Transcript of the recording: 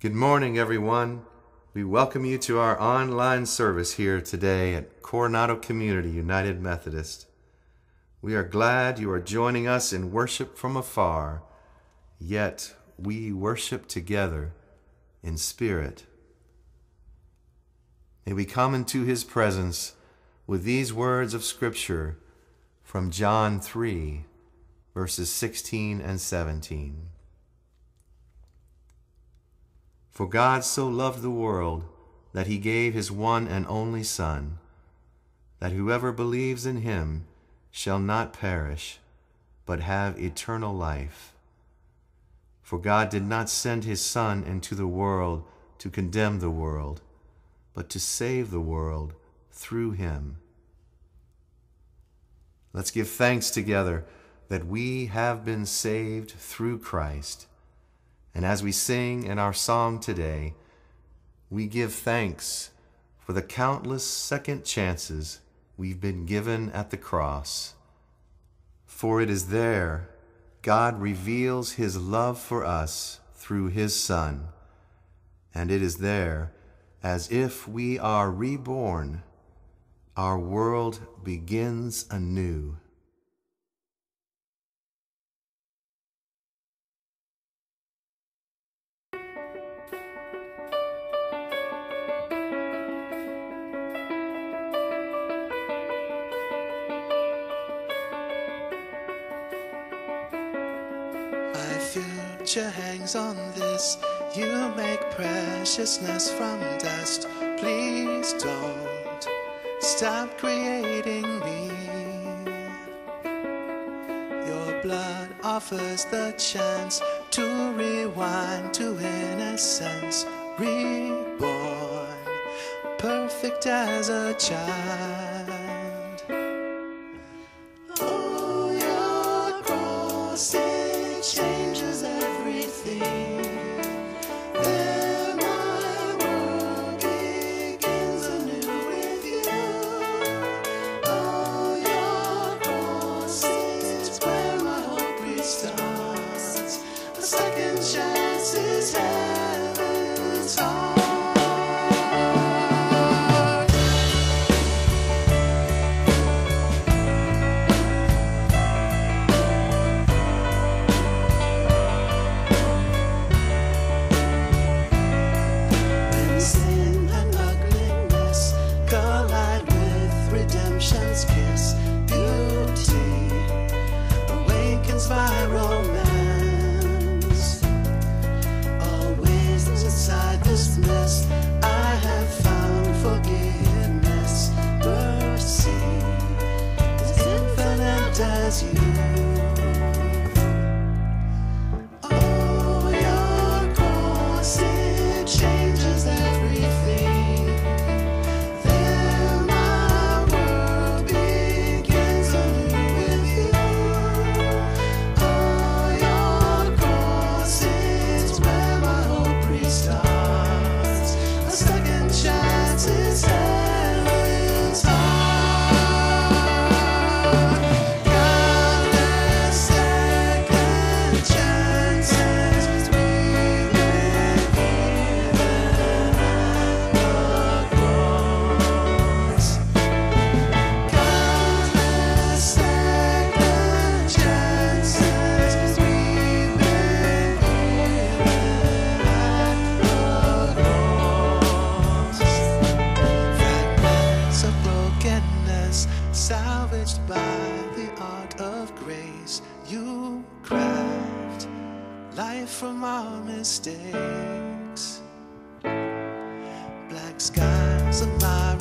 Good morning, everyone. We welcome you to our online service here today at Coronado Community United Methodist. We are glad you are joining us in worship from afar, yet we worship together in spirit. May we come into his presence with these words of Scripture from John 3, verses 16 and 17. For God so loved the world that he gave his one and only Son, that whoever believes in him shall not perish, but have eternal life. For God did not send his Son into the world to condemn the world, but to save the world through him. Let's give thanks together that we have been saved through Christ. And as we sing in our song today, we give thanks for the countless second chances we've been given at the cross. For it is there God reveals his love for us through his Son. And it is there, as if we are reborn, our world begins anew. Future hangs on this. You make preciousness from dust. Please don't stop creating me. Your blood offers the chance to rewind to innocence. Reborn, perfect as a child. As you. Salvaged by the art of grace. You craft life from our mistakes. Black skies of my